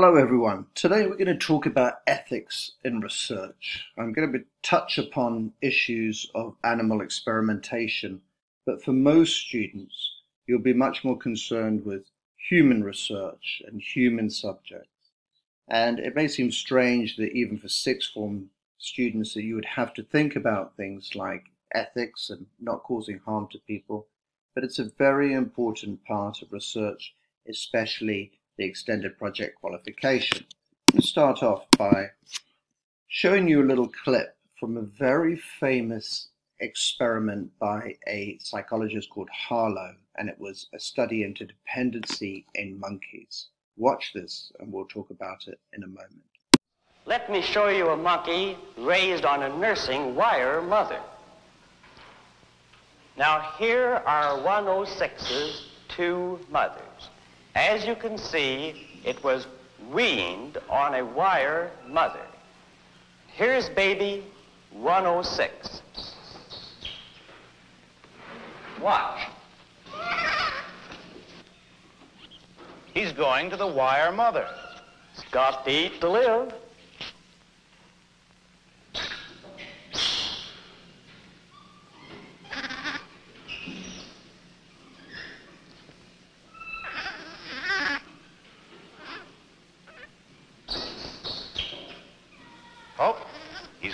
Hello everyone. Today we're going to talk about ethics in research. I'm going to touch upon issues of animal experimentation, but for most students you'll be much more concerned with human research and human subjects. And it may seem strange that even for sixth form students that you would have to think about things like ethics and not causing harm to people, but it's a very important part of research, especially the extended project qualification. Let's start off by showing you a little clip from a very famous experiment by a psychologist called Harlow, and it was a study into dependency in monkeys. Watch this, and we'll talk about it in a moment. Let me show you a monkey raised on a nursing wire mother. Now here are 106's two mothers. As you can see, it was weaned on a wire mother. Here's baby 106. Watch. He's going to the wire mother. He's got to eat to live.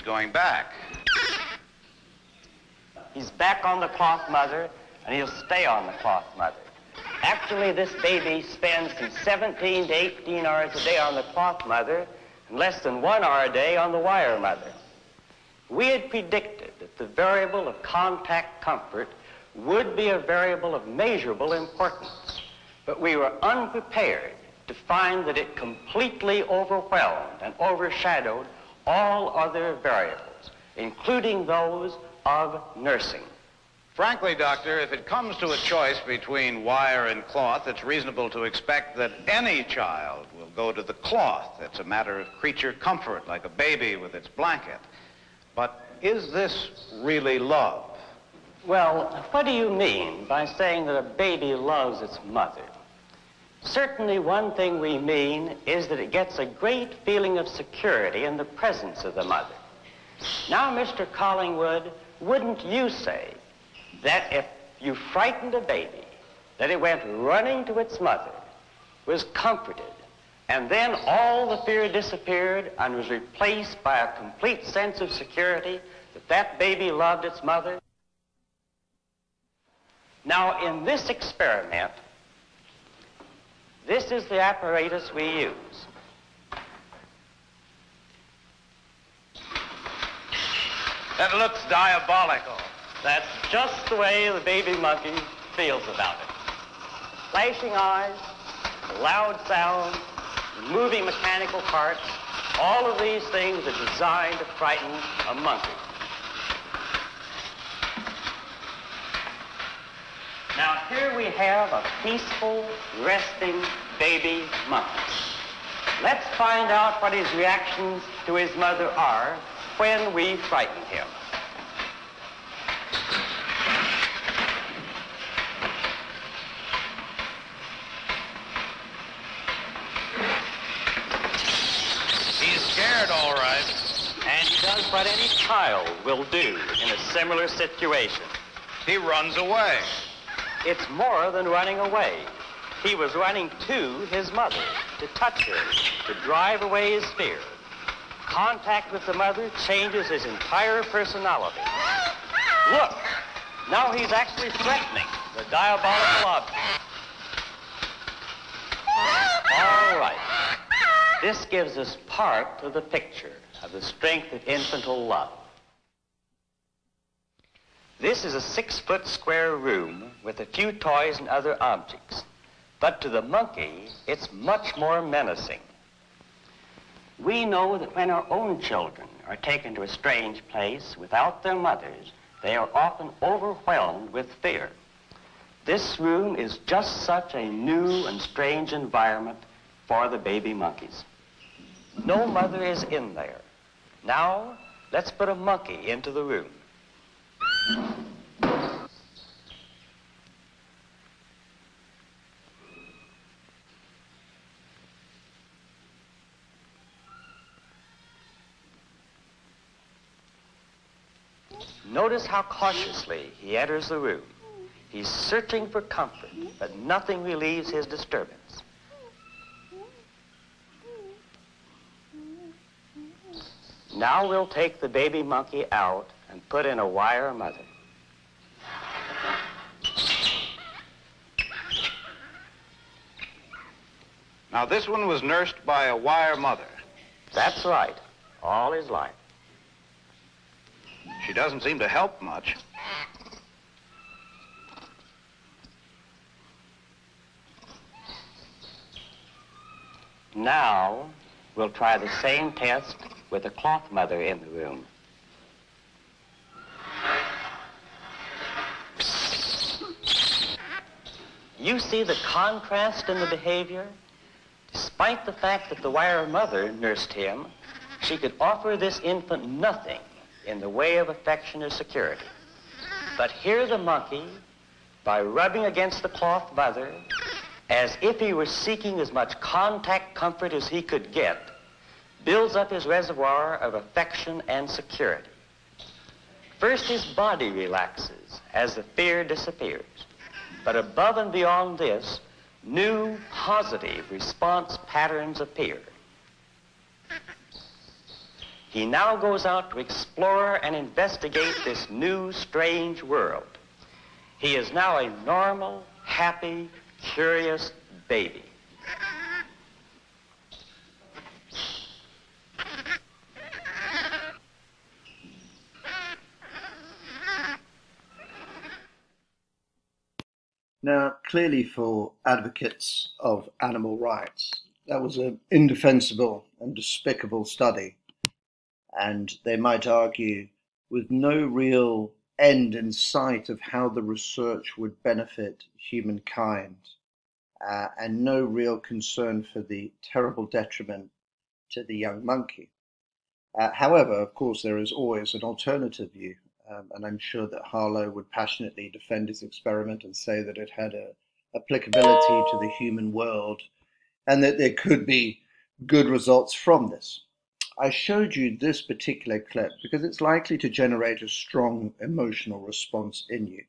going back. He's on the cloth mother, and he'll stay on the cloth mother. Actually, this baby spends from 17 to 18 hours a day on the cloth mother and less than one hour a day on the wire mother. We had predicted that the variable of contact comfort would be a variable of measurable importance, but we were unprepared to find that it completely overwhelmed and overshadowed all other variables, including those of nursing. Frankly, Doctor, if it comes to a choice between wire and cloth, it's reasonable to expect that any child will go to the cloth. It's a matter of creature comfort, like a baby with its blanket. But is this really love? Well, what do you mean by saying that a baby loves its mother? Certainly one thing we mean is that it gets a great feeling of security in the presence of the mother. Now, Mr. Collingwood, wouldn't you say that if you frightened a baby, that it went running to its mother, was comforted, and then all the fear disappeared and was replaced by a complete sense of security that that baby loved its mother? Now, in this experiment, this is the apparatus we use. That looks diabolical. That's just the way the baby monkey feels about it. Flashing eyes, loud sound, moving mechanical parts, all of these things are designed to frighten a monkey. Now here we have a peaceful, resting baby monkey. Let's find out what his reactions to his mother are when we frighten him. He's scared, all right. And he does what any child will do in a similar situation. He runs away. It's more than running away. He was running to his mother, to touch her, to drive away his fear. Contact with the mother changes his entire personality. Look, now he's actually threatening the diabolical object. All right. This gives us part of the picture of the strength of infantile love. This is a six-foot square room with a few toys and other objects. But to the monkey, it's much more menacing. We know that when our own children are taken to a strange place without their mothers, they are often overwhelmed with fear. This room is just such a new and strange environment for the baby monkeys. No mother is in there. Now, let's put a monkey into the room. Notice how cautiously he enters the room. He's searching for comfort, but nothing relieves his disturbance. Now we'll take the baby monkey out and put in a wire mother. Now, this one was nursed by a wire mother. That's right, all his life. She doesn't seem to help much. Now, we'll try the same test with a cloth mother in the room. You see the contrast in the behavior? Despite the fact that the wire mother nursed him, she could offer this infant nothing in the way of affection or security. But here the monkey, by rubbing against the cloth mother, as if he were seeking as much contact comfort as he could get, builds up his reservoir of affection and security. First, his body relaxes as the fear disappears. But above and beyond this, new positive response patterns appear. He now goes out to explore and investigate this new, strange world. He is now a normal, happy, curious baby. Now, clearly, for advocates of animal rights, that was an indefensible and despicable study. And they might argue with no real end in sight of how the research would benefit humankind, uh, and no real concern for the terrible detriment to the young monkey. Uh, however, of course, there is always an alternative view, um, and I'm sure that Harlow would passionately defend his experiment and say that it had a applicability to the human world and that there could be good results from this. I showed you this particular clip because it's likely to generate a strong emotional response in you.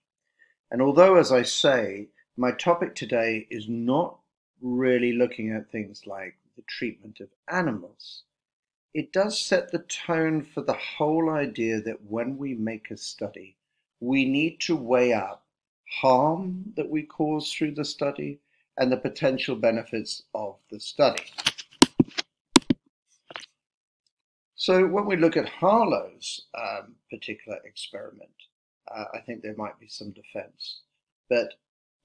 And although, as I say, my topic today is not really looking at things like the treatment of animals, it does set the tone for the whole idea that when we make a study, we need to weigh up harm that we cause through the study and the potential benefits of the study. So when we look at Harlow's um, particular experiment, uh, I think there might be some defense. But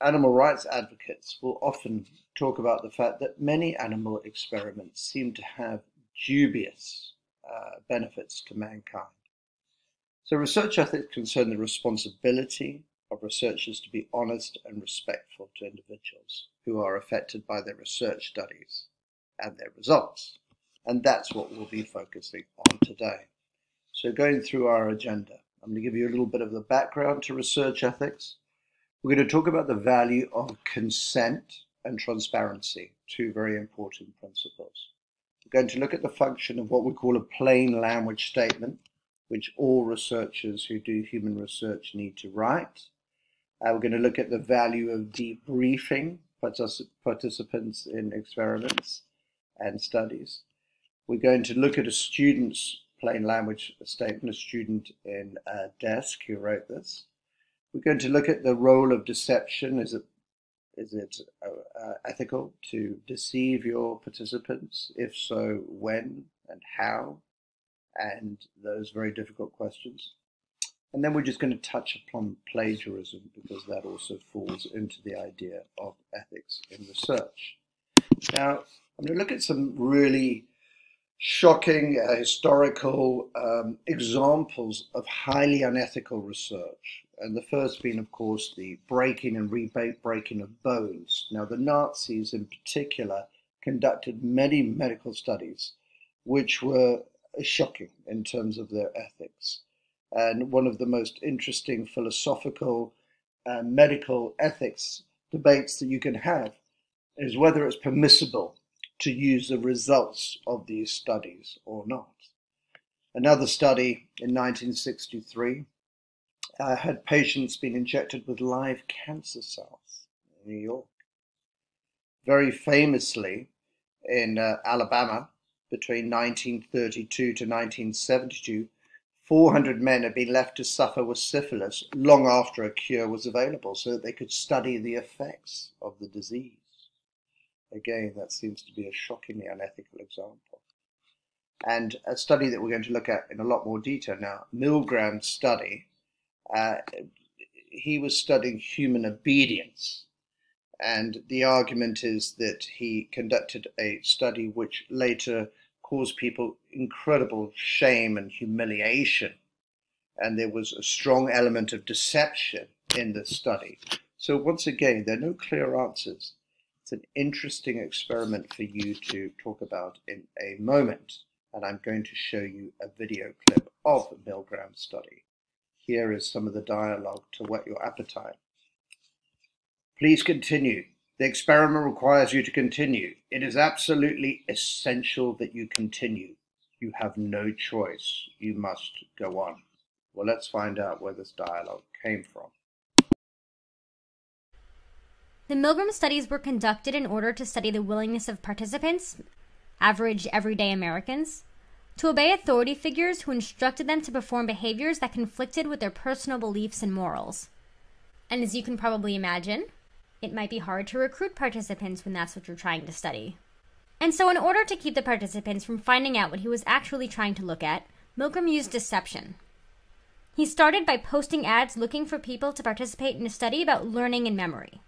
animal rights advocates will often talk about the fact that many animal experiments seem to have dubious uh, benefits to mankind. So, research ethics concern the responsibility of researchers to be honest and respectful to individuals who are affected by their research studies and their results. And that's what we'll be focusing on today. So, going through our agenda, I'm going to give you a little bit of the background to research ethics. We're going to talk about the value of consent and transparency, two very important principles. We're going to look at the function of what we call a plain language statement, which all researchers who do human research need to write. Uh, we're going to look at the value of debriefing participants in experiments and studies. We're going to look at a student's plain language statement, a student in a desk who wrote this. We're going to look at the role of deception. Is it is it uh, uh, ethical to deceive your participants? If so, when and how? And those very difficult questions. And then we're just going to touch upon plagiarism because that also falls into the idea of ethics in research. Now, I'm going to look at some really shocking uh, historical um, examples of highly unethical research and the first being, of course, the breaking and re-breaking of bones. Now, the Nazis in particular conducted many medical studies which were shocking in terms of their ethics. And one of the most interesting philosophical uh, medical ethics debates that you can have is whether it's permissible to use the results of these studies or not. Another study in 1963 uh, had patients been injected with live cancer cells in New York. Very famously, in uh, Alabama, between 1932 to 1972, 400 men had been left to suffer with syphilis long after a cure was available so that they could study the effects of the disease. Again, that seems to be a shockingly unethical example. And a study that we're going to look at in a lot more detail now, Milgram's study, uh, he was studying human obedience. And the argument is that he conducted a study which later caused people incredible shame and humiliation. And there was a strong element of deception in the study. So, once again, there are no clear answers. It's an interesting experiment for you to talk about in a moment. And I'm going to show you a video clip of the Milgram study. Here is some of the dialogue to whet your appetite. Please continue. The experiment requires you to continue. It is absolutely essential that you continue. You have no choice. You must go on. Well, let's find out where this dialogue came from. The Milgram studies were conducted in order to study the willingness of participants, average everyday Americans, to obey authority figures who instructed them to perform behaviors that conflicted with their personal beliefs and morals. And as you can probably imagine, it might be hard to recruit participants when that's what you're trying to study. And so, in order to keep the participants from finding out what he was actually trying to look at, Milgram used deception. He started by posting ads looking for people to participate in a study about learning and memory.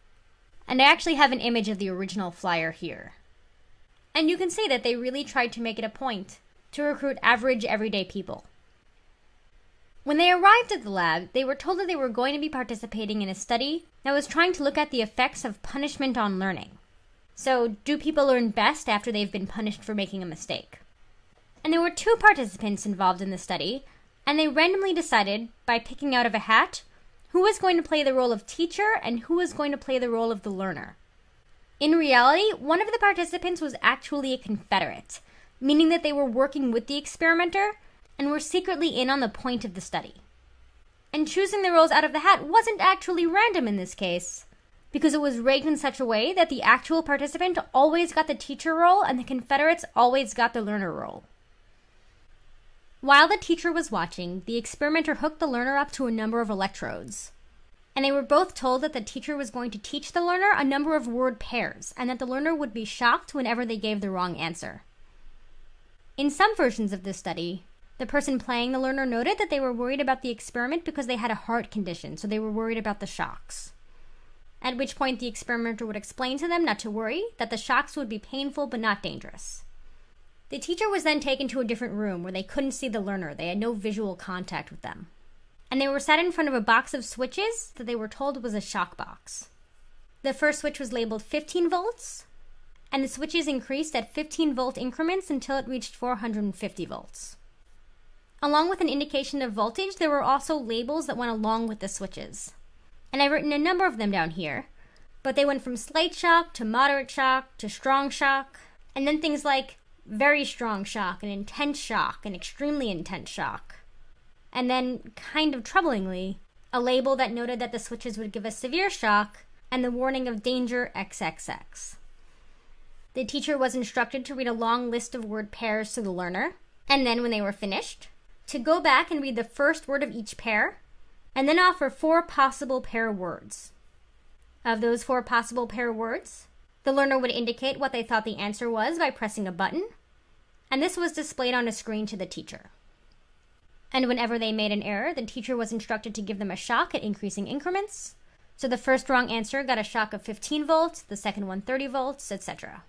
And I actually have an image of the original flyer here. And you can see that they really tried to make it a point to recruit average everyday people. When they arrived at the lab, they were told that they were going to be participating in a study that was trying to look at the effects of punishment on learning. So, do people learn best after they've been punished for making a mistake? And there were two participants involved in the study, and they randomly decided, by picking out of a hat, who was going to play the role of teacher and who was going to play the role of the learner. In reality, one of the participants was actually a Confederate, meaning that they were working with the experimenter and were secretly in on the point of the study. And choosing the roles out of the hat wasn't actually random in this case, because it was rigged in such a way that the actual participant always got the teacher role and the Confederates always got the learner role. While the teacher was watching, the experimenter hooked the learner up to a number of electrodes. And they were both told that the teacher was going to teach the learner a number of word pairs, and that the learner would be shocked whenever they gave the wrong answer. In some versions of this study, the person playing the learner noted that they were worried about the experiment because they had a heart condition, so they were worried about the shocks. At which point the experimenter would explain to them not to worry, that the shocks would be painful but not dangerous. The teacher was then taken to a different room where they couldn't see the learner, they had no visual contact with them. And they were sat in front of a box of switches that they were told was a shock box. The first switch was labeled 15 volts, and the switches increased at 15 volt increments until it reached 450 volts. Along with an indication of voltage, there were also labels that went along with the switches. And I've written a number of them down here, but they went from slight shock to moderate shock to strong shock, and then things like very strong shock and intense shock and extremely intense shock. And then, kind of troublingly, a label that noted that the switches would give a severe shock and the warning of danger XXX. The teacher was instructed to read a long list of word pairs to the learner, and then when they were finished, to go back and read the first word of each pair, and then offer four possible pair words. Of those four possible pair words, the learner would indicate what they thought the answer was by pressing a button, and this was displayed on a screen to the teacher. And whenever they made an error, the teacher was instructed to give them a shock at increasing increments. So the first wrong answer got a shock of 15 volts, the second one 30 volts, etc.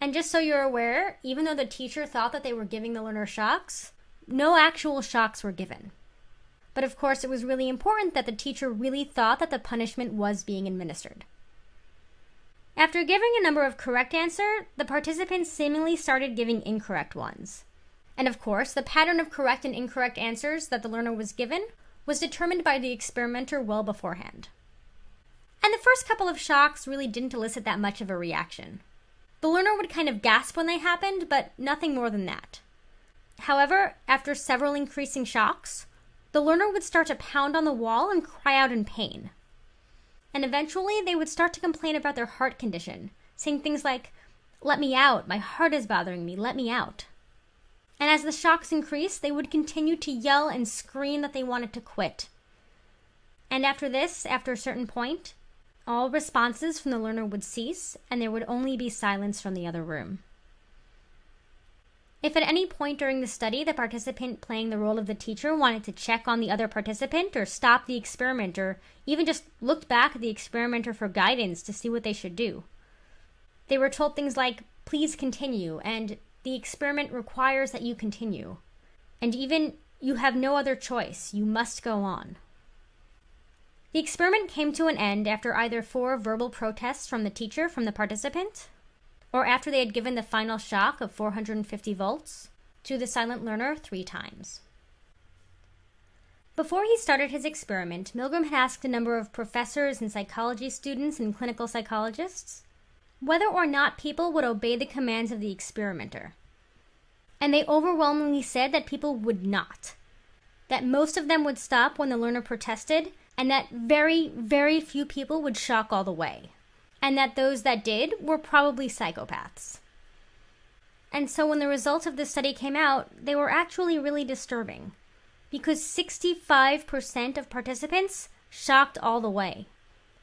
And just so you're aware, even though the teacher thought that they were giving the learner shocks, no actual shocks were given. But of course, it was really important that the teacher really thought that the punishment was being administered. After giving a number of correct answers, the participants seemingly started giving incorrect ones. And of course, the pattern of correct and incorrect answers that the learner was given was determined by the experimenter well beforehand. And the first couple of shocks really didn't elicit that much of a reaction. The learner would kind of gasp when they happened, but nothing more than that. However, after several increasing shocks, the learner would start to pound on the wall and cry out in pain. And eventually, they would start to complain about their heart condition, saying things like, Let me out, my heart is bothering me, let me out. And as the shocks increased, they would continue to yell and scream that they wanted to quit. And after this, after a certain point, all responses from the learner would cease, and there would only be silence from the other room. If at any point during the study the participant playing the role of the teacher wanted to check on the other participant or stop the experiment or even just looked back at the experimenter for guidance to see what they should do, they were told things like, please continue, and the experiment requires that you continue. And even, you have no other choice, you must go on. The experiment came to an end after either four verbal protests from the teacher from the participant, or after they had given the final shock of 450 volts to the silent learner three times. Before he started his experiment, Milgram had asked a number of professors and psychology students and clinical psychologists whether or not people would obey the commands of the experimenter. And they overwhelmingly said that people would not. That most of them would stop when the learner protested, and that very, very few people would shock all the way and that those that did were probably psychopaths. And so when the results of this study came out, they were actually really disturbing because 65% of participants shocked all the way.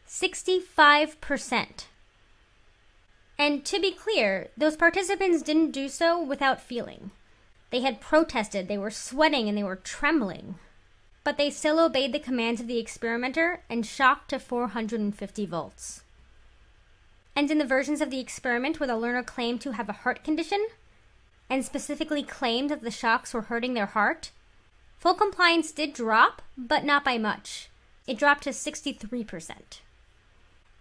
65%. And to be clear, those participants didn't do so without feeling. They had protested, they were sweating, and they were trembling. But they still obeyed the commands of the experimenter and shocked to 450 volts and in the versions of the experiment where the learner claimed to have a heart condition, and specifically claimed that the shocks were hurting their heart, full compliance did drop, but not by much. It dropped to 63%.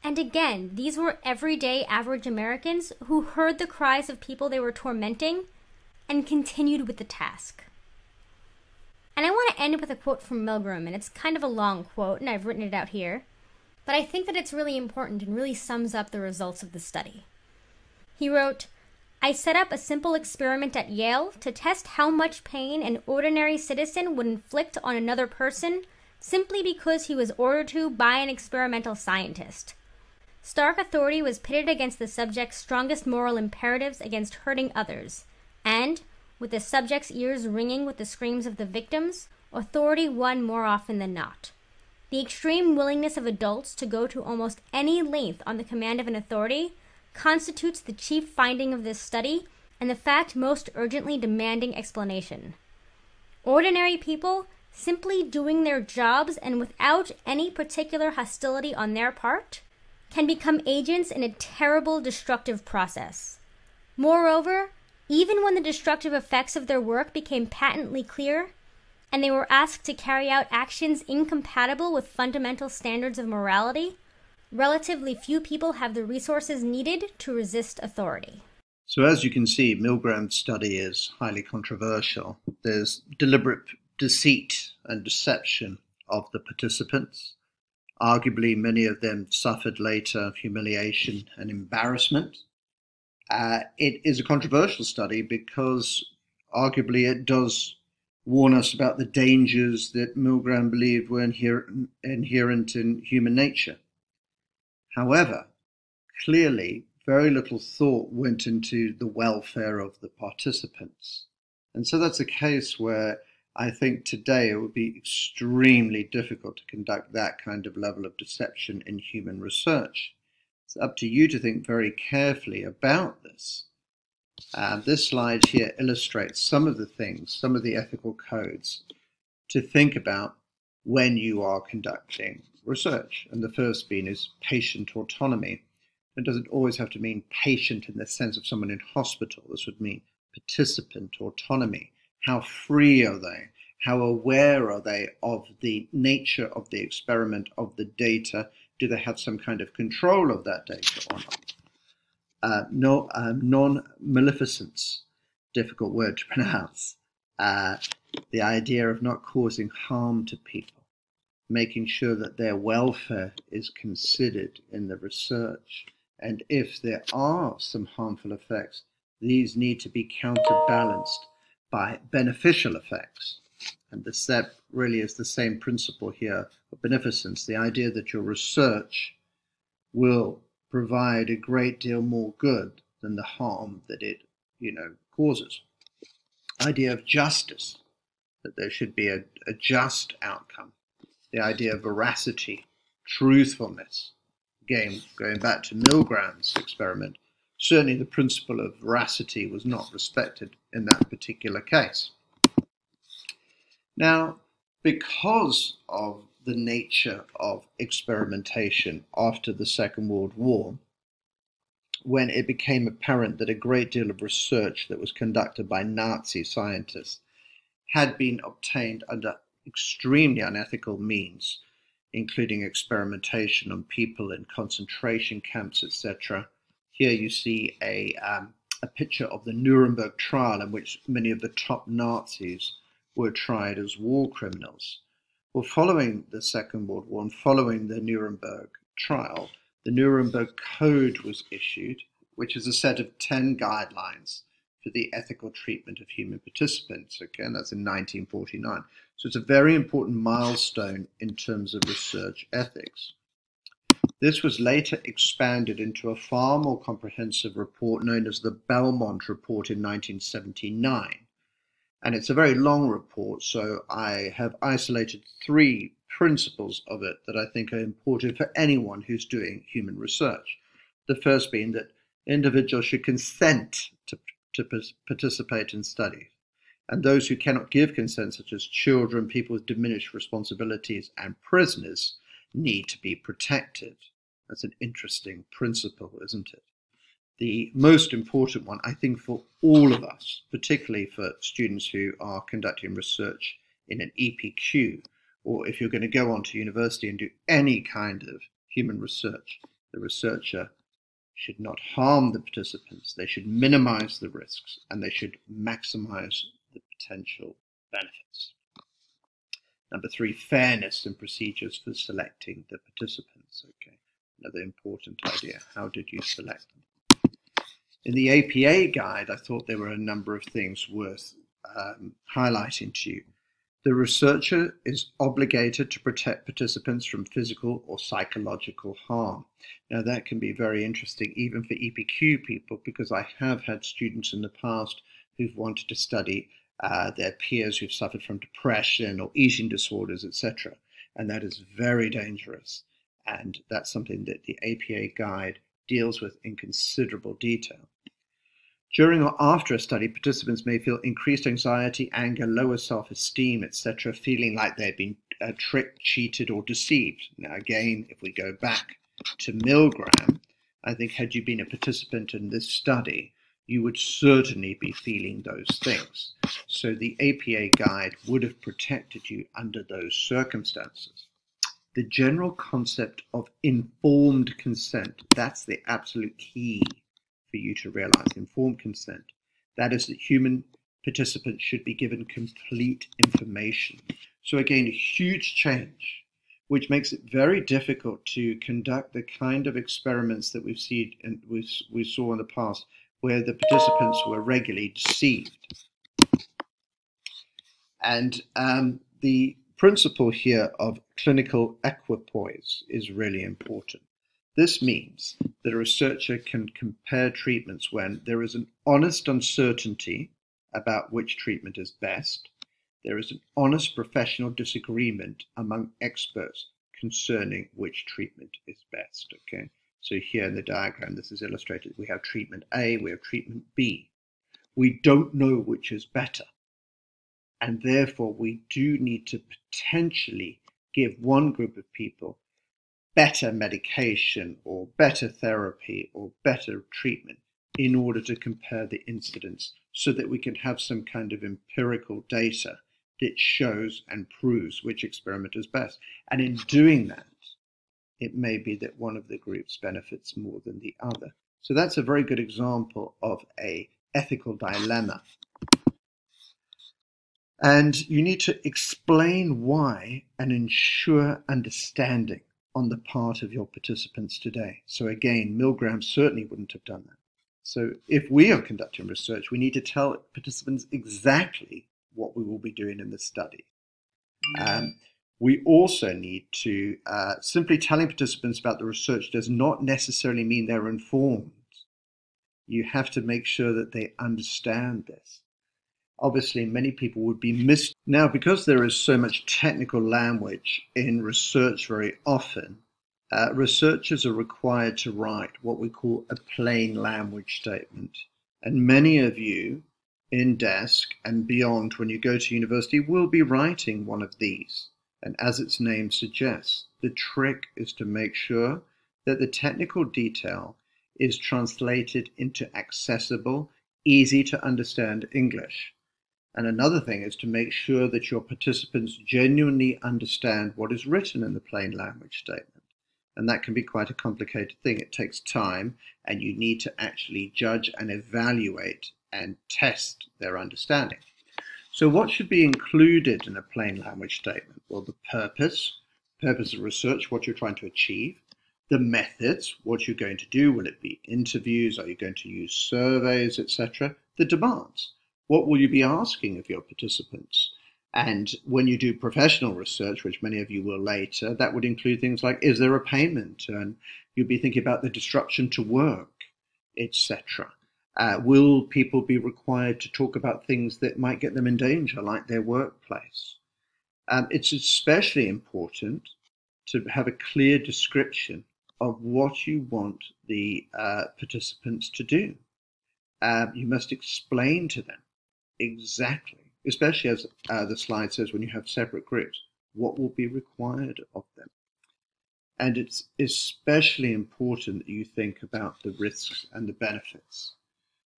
And again, these were everyday average Americans who heard the cries of people they were tormenting and continued with the task. And I want to end with a quote from Milgram, and it's kind of a long quote, and I've written it out here but I think that it's really important and really sums up the results of the study. He wrote, I set up a simple experiment at Yale to test how much pain an ordinary citizen would inflict on another person simply because he was ordered to by an experimental scientist. Stark authority was pitted against the subject's strongest moral imperatives against hurting others, and, with the subject's ears ringing with the screams of the victims, authority won more often than not. The extreme willingness of adults to go to almost any length on the command of an authority constitutes the chief finding of this study and the fact most urgently demanding explanation. Ordinary people, simply doing their jobs and without any particular hostility on their part, can become agents in a terrible destructive process. Moreover, even when the destructive effects of their work became patently clear, and they were asked to carry out actions incompatible with fundamental standards of morality, relatively few people have the resources needed to resist authority. So, as you can see, Milgram's study is highly controversial. There's deliberate deceit and deception of the participants. Arguably, many of them suffered later humiliation and embarrassment. Uh, it is a controversial study because arguably it does warn us about the dangers that Milgram believed were inherent in human nature. However, clearly, very little thought went into the welfare of the participants. And so that's a case where I think today it would be extremely difficult to conduct that kind of level of deception in human research. It's up to you to think very carefully about this uh, this slide here illustrates some of the things, some of the ethical codes to think about when you are conducting research. And the first being is patient autonomy. It doesn't always have to mean patient in the sense of someone in hospital. This would mean participant autonomy. How free are they? How aware are they of the nature of the experiment, of the data? Do they have some kind of control of that data or not? uh, no, um, non-maleficence, difficult word to pronounce. Uh, the idea of not causing harm to people, making sure that their welfare is considered in the research. And if there are some harmful effects, these need to be counterbalanced by beneficial effects. And the step really is the same principle here of beneficence the idea that your research will provide a great deal more good than the harm that it, you know, causes. Idea of justice, that there should be a, a just outcome. The idea of veracity, truthfulness. Again, going back to Milgram's experiment, certainly the principle of veracity was not respected in that particular case. Now, because of the nature of experimentation after the Second World War, when it became apparent that a great deal of research that was conducted by Nazi scientists had been obtained under extremely unethical means, including experimentation on people in concentration camps, etc. Here you see a, um, a picture of the Nuremberg trial in which many of the top Nazis were tried as war criminals. Well, following the Second World War and following the Nuremberg trial, the Nuremberg Code was issued, which is a set of 10 guidelines for the ethical treatment of human participants. Again, that's in 1949. So it's a very important milestone in terms of research ethics. This was later expanded into a far more comprehensive report known as the Belmont Report in 1979 and it's a very long report, so I have isolated three principles of it that I think are important for anyone who's doing human research. The first being that individuals should consent to, to participate in studies. And those who cannot give consent, such as children, people with diminished responsibilities, and prisoners, need to be protected. That's an interesting principle, isn't it? The most important one, I think, for all of us, particularly for students who are conducting research in an EPQ, or if you're going to go on to university and do any kind of human research, the researcher should not harm the participants, they should minimize the risks, and they should maximize the potential benefits. Number three, fairness and procedures for selecting the participants. Okay, another important idea. How did you select them? In the APA guide, I thought there were a number of things worth um, highlighting to you. The researcher is obligated to protect participants from physical or psychological harm. Now, that can be very interesting even for EPQ people because I have had students in the past who've wanted to study uh, their peers who've suffered from depression or eating disorders, etc. And that is very dangerous. And that's something that the APA guide deals with in considerable detail. During or after a study, participants may feel increased anxiety, anger, lower self esteem, etc., feeling like they've been uh, tricked, cheated, or deceived. Now, again, if we go back to Milgram, I think had you been a participant in this study, you would certainly be feeling those things. So the APA guide would have protected you under those circumstances. The general concept of informed consent, that's the absolute key for you to realize informed consent. That is, that human participants should be given complete information. So, again, a huge change, which makes it very difficult to conduct the kind of experiments that we've seen and we, we saw in the past, where the participants were regularly deceived. And um, the principle here of clinical equipoise is really important. This means that a researcher can compare treatments when there is an honest uncertainty about which treatment is best, there is an honest professional disagreement among experts concerning which treatment is best. Okay, so here in the diagram, this is illustrated. We have treatment A, we have treatment B. We don't know which is better, and therefore we do need to potentially give one group of people better medication or better therapy or better treatment in order to compare the incidence so that we can have some kind of empirical data that shows and proves which experiment is best. And in doing that, it may be that one of the groups benefits more than the other. So that's a very good example of a ethical dilemma. And you need to explain why and ensure understanding on the part of your participants today. So again, Milgram certainly wouldn't have done that. So if we are conducting research, we need to tell participants exactly what we will be doing in the study. Um, we also need to uh, simply telling participants about the research does not necessarily mean they're informed. You have to make sure that they understand this. Obviously, many people would be missed. Now, because there is so much technical language in research very often, uh, researchers are required to write what we call a plain language statement. And many of you in desk and beyond when you go to university will be writing one of these. And as its name suggests, the trick is to make sure that the technical detail is translated into accessible, easy to understand English. And another thing is to make sure that your participants genuinely understand what is written in the plain language statement. And that can be quite a complicated thing. It takes time, and you need to actually judge and evaluate and test their understanding. So, what should be included in a plain language statement? Well, the purpose, purpose of research, what you're trying to achieve, the methods, what you're going to do. Will it be interviews? Are you going to use surveys, etc.? The demands. What will you be asking of your participants? And when you do professional research, which many of you will later, that would include things like is there a payment? And you'll be thinking about the disruption to work, etc. Uh, will people be required to talk about things that might get them in danger, like their workplace? Um, it's especially important to have a clear description of what you want the uh, participants to do. Uh, you must explain to them exactly especially as uh, the slide says, when you have separate groups, what will be required of them. And it's especially important that you think about the risks and the benefits.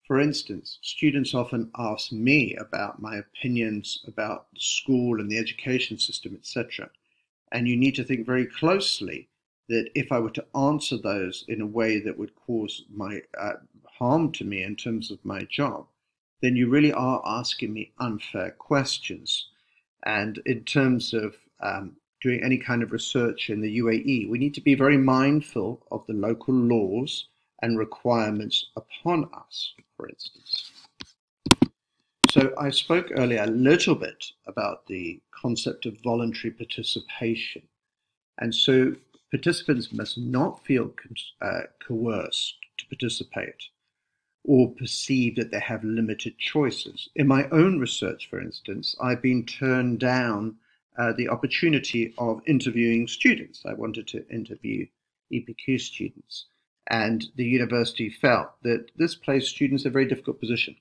For instance, students often ask me about my opinions about the school and the education system, etc. And you need to think very closely that if I were to answer those in a way that would cause my uh, harm to me in terms of my job, then you really are asking me unfair questions. And in terms of um, doing any kind of research in the UAE, we need to be very mindful of the local laws and requirements upon us, for instance. So I spoke earlier a little bit about the concept of voluntary participation. And so participants must not feel uh, coerced to participate or perceive that they have limited choices. In my own research, for instance, I've been turned down uh, the opportunity of interviewing students. I wanted to interview EPQ students. And the university felt that this placed students in a very difficult position.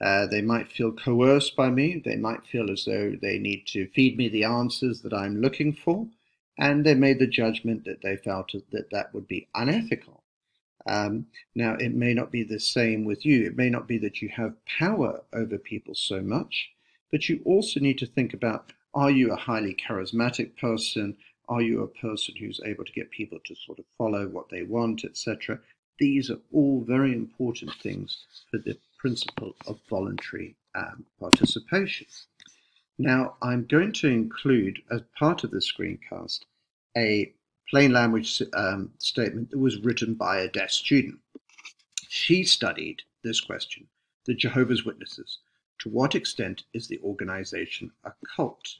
Uh, they might feel coerced by me. They might feel as though they need to feed me the answers that I'm looking for. And they made the judgment that they felt that that would be unethical. Um, now, it may not be the same with you. It may not be that you have power over people so much, but you also need to think about are you a highly charismatic person? Are you a person who's able to get people to sort of follow what they want, etc.? These are all very important things for the principle of voluntary um, participation. Now, I'm going to include, as part of the screencast, a plain language um, statement that was written by a deaf student. She studied this question the Jehovah's Witnesses. To what extent is the organization a cult?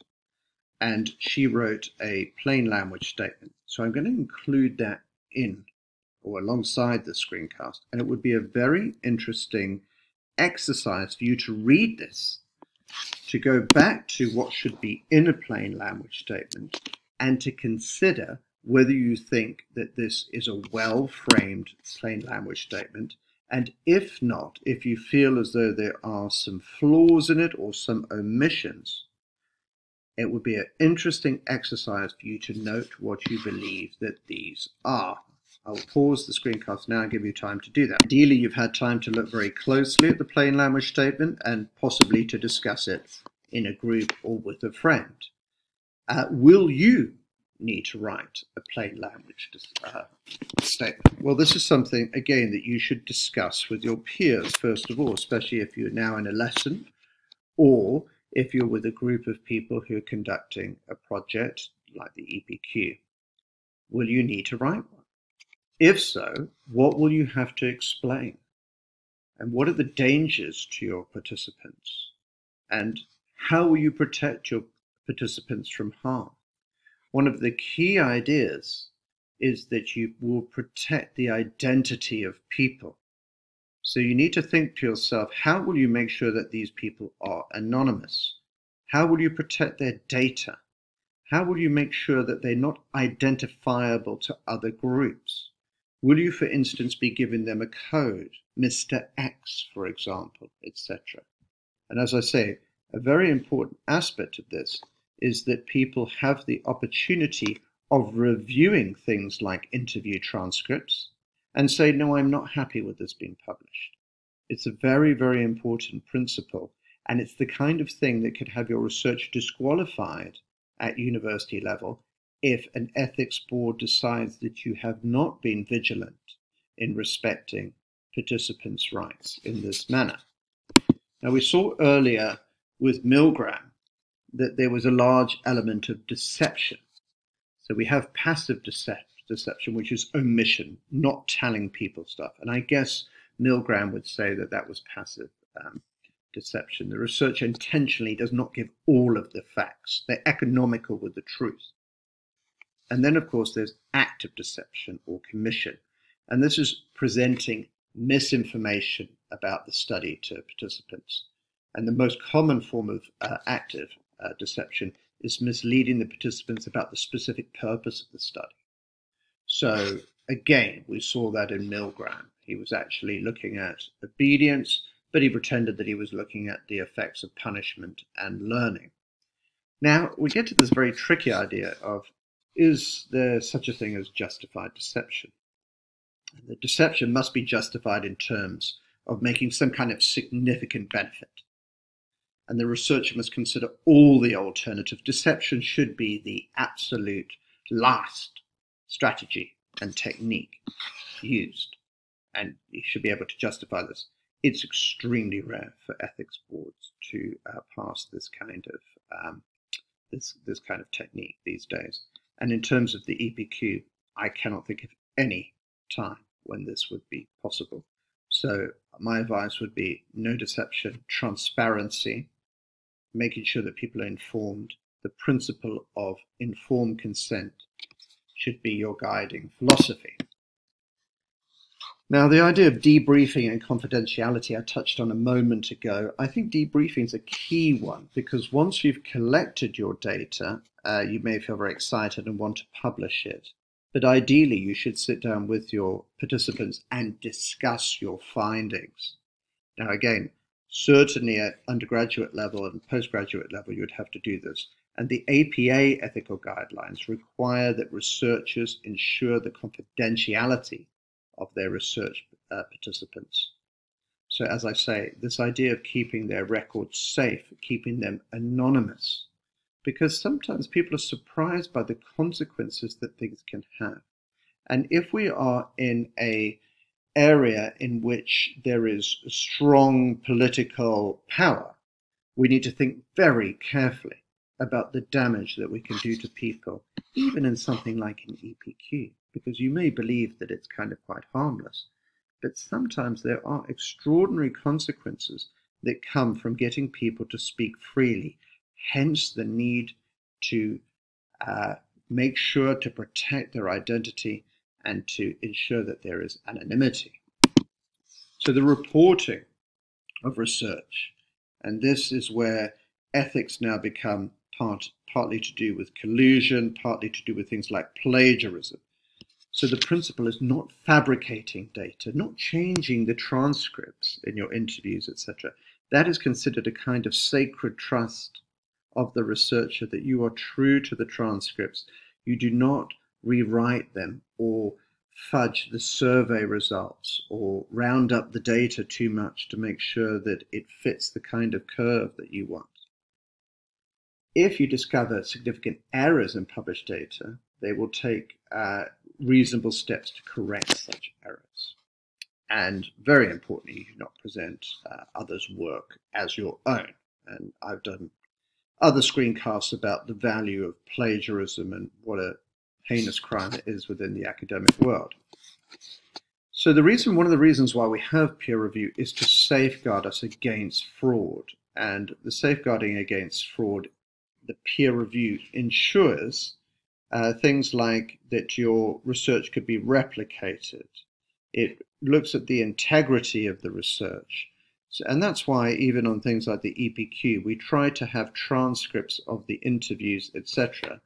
And she wrote a plain language statement. So I'm going to include that in or alongside the screencast. And it would be a very interesting exercise for you to read this, to go back to what should be in a plain language statement, and to consider whether you think that this is a well framed plain language statement, and if not, if you feel as though there are some flaws in it or some omissions, it would be an interesting exercise for you to note what you believe that these are. I'll pause the screencast now and give you time to do that. Ideally, you've had time to look very closely at the plain language statement and possibly to discuss it in a group or with a friend. Uh, will you need to write a plain language uh, statement? Well, this is something, again, that you should discuss with your peers, first of all, especially if you're now in a lesson or if you're with a group of people who are conducting a project like the EPQ. Will you need to write one? If so, what will you have to explain? And what are the dangers to your participants? And How will you protect your participants from harm? One of the key ideas is that you will protect the identity of people. So you need to think to yourself how will you make sure that these people are anonymous? How will you protect their data? How will you make sure that they're not identifiable to other groups? Will you, for instance, be giving them a code, Mr. X, for example, etc.? And as I say, a very important aspect of this is that people have the opportunity of reviewing things like interview transcripts and say, no, I'm not happy with this being published. It's a very, very important principle, and it's the kind of thing that could have your research disqualified at university level if an ethics board decides that you have not been vigilant in respecting participants' rights in this manner. Now, we saw earlier with Milgram that there was a large element of deception so we have passive deception, which is omission, not telling people stuff. And I guess Milgram would say that that was passive um, deception. The researcher intentionally does not give all of the facts, they're economical with the truth. And then, of course, there's active deception or commission. And this is presenting misinformation about the study to participants. And the most common form of uh, active uh, deception is misleading the participants about the specific purpose of the study. So again, we saw that in Milgram. He was actually looking at obedience, but he pretended that he was looking at the effects of punishment and learning. Now we get to this very tricky idea of is there such a thing as justified deception? The deception must be justified in terms of making some kind of significant benefit and the researcher must consider all the alternative. Deception should be the absolute last strategy and technique used, and you should be able to justify this. It's extremely rare for ethics boards to uh, pass this kind of um, this this kind of technique these days. And in terms of the EPQ, I cannot think of any time when this would be possible. So my advice would be no deception, transparency, making sure that people are informed. The principle of informed consent should be your guiding philosophy. Now, the idea of debriefing and confidentiality I touched on a moment ago. I think debriefing is a key one because once you've collected your data, uh, you may feel very excited and want to publish it. But ideally, you should sit down with your participants and discuss your findings. Now, again, certainly at undergraduate level and postgraduate level, you would have to do this. And the APA ethical guidelines require that researchers ensure the confidentiality of their research uh, participants. So, as I say, this idea of keeping their records safe, keeping them anonymous, because sometimes people are surprised by the consequences that things can have. And if we are in a area in which there is strong political power, we need to think very carefully about the damage that we can do to people, even in something like an EPQ, because you may believe that it's kind of quite harmless, but sometimes there are extraordinary consequences that come from getting people to speak freely, hence the need to uh, make sure to protect their identity and to ensure that there is anonymity. So the reporting of research, and this is where ethics now become part, partly to do with collusion, partly to do with things like plagiarism. So the principle is not fabricating data, not changing the transcripts in your interviews, etc. That is considered a kind of sacred trust of the researcher that you are true to the transcripts. You do not rewrite them or fudge the survey results or round up the data too much to make sure that it fits the kind of curve that you want. If you discover significant errors in published data, they will take uh, reasonable steps to correct such errors. And very importantly, you do not present uh, others' work as your own. And I've done other screencasts about the value of plagiarism and what a heinous crime it is within the academic world. So the reason, one of the reasons why we have peer review is to safeguard us against fraud. and the safeguarding against fraud, the peer review ensures uh, things like that your research could be replicated. It looks at the integrity of the research. So, and that's why even on things like the EPQ, we try to have transcripts of the interviews, etc.,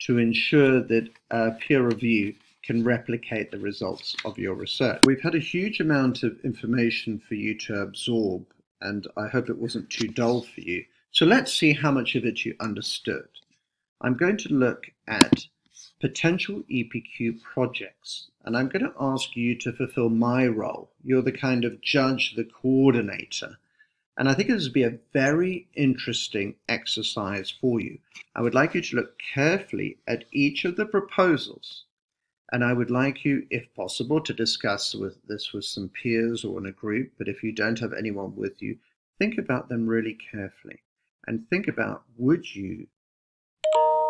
to ensure that uh, peer review can replicate the results of your research. We've had a huge amount of information for you to absorb, and I hope it wasn't too dull for you. So let's see how much of it you understood. I'm going to look at potential EPQ projects, and I'm going to ask you to fulfill my role. You're the kind of judge, the coordinator. And I think this would be a very interesting exercise for you. I would like you to look carefully at each of the proposals and I would like you, if possible, to discuss with this with some peers or in a group. But if you don't have anyone with you, think about them really carefully and think about would you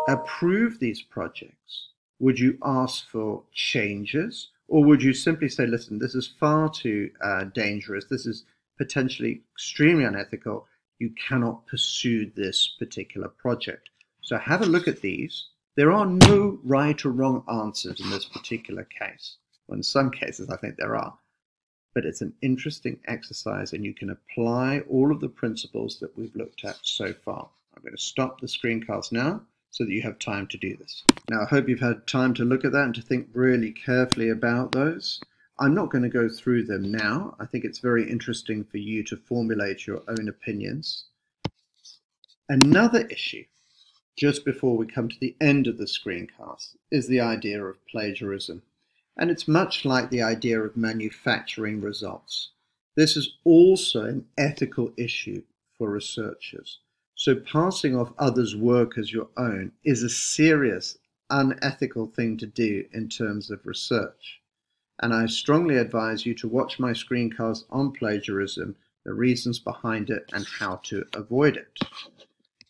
approve these projects? Would you ask for changes? Or would you simply say, listen, this is far too uh, dangerous, this is potentially extremely unethical, you cannot pursue this particular project? So have a look at these there are no right or wrong answers in this particular case. Well, in some cases, I think there are. But it's an interesting exercise, and you can apply all of the principles that we've looked at so far. I'm going to stop the screencast now so that you have time to do this. Now, I hope you've had time to look at that and to think really carefully about those. I'm not going to go through them now. I think it's very interesting for you to formulate your own opinions. Another issue just before we come to the end of the screencast, is the idea of plagiarism. And it's much like the idea of manufacturing results. This is also an ethical issue for researchers. So passing off others' work as your own is a serious, unethical thing to do in terms of research. And I strongly advise you to watch my screencast on plagiarism, the reasons behind it, and how to avoid it.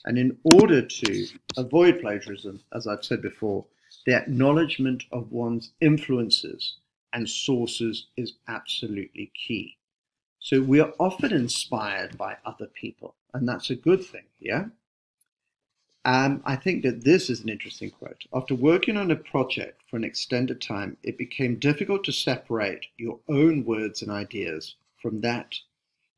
And in order to avoid plagiarism, as I've said before, the acknowledgement of one's influences and sources is absolutely key. So we are often inspired by other people, and that's a good thing, yeah? Um, I think that this is an interesting quote. After working on a project for an extended time, it became difficult to separate your own words and ideas from that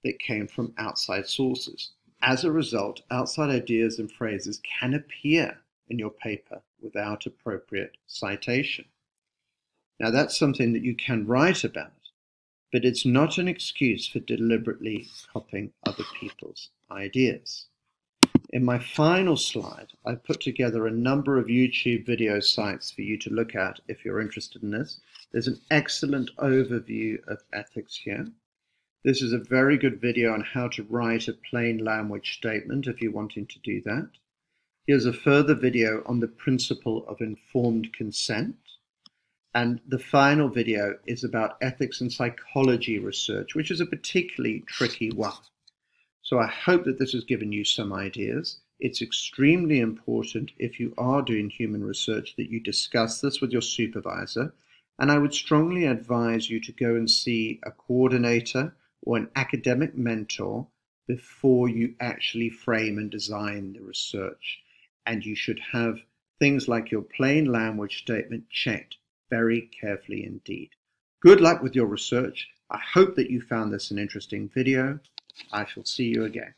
that came from outside sources. As a result, outside ideas and phrases can appear in your paper without appropriate citation. Now, that's something that you can write about, but it's not an excuse for deliberately copying other people's ideas. In my final slide, I've put together a number of YouTube video sites for you to look at if you're interested in this. There's an excellent overview of ethics here. This is a very good video on how to write a plain language statement if you're wanting to do that. Here's a further video on the principle of informed consent. And the final video is about ethics and psychology research, which is a particularly tricky one. So I hope that this has given you some ideas. It's extremely important if you are doing human research that you discuss this with your supervisor. And I would strongly advise you to go and see a coordinator or an academic mentor before you actually frame and design the research. And you should have things like your plain language statement checked very carefully indeed. Good luck with your research. I hope that you found this an interesting video. I shall see you again.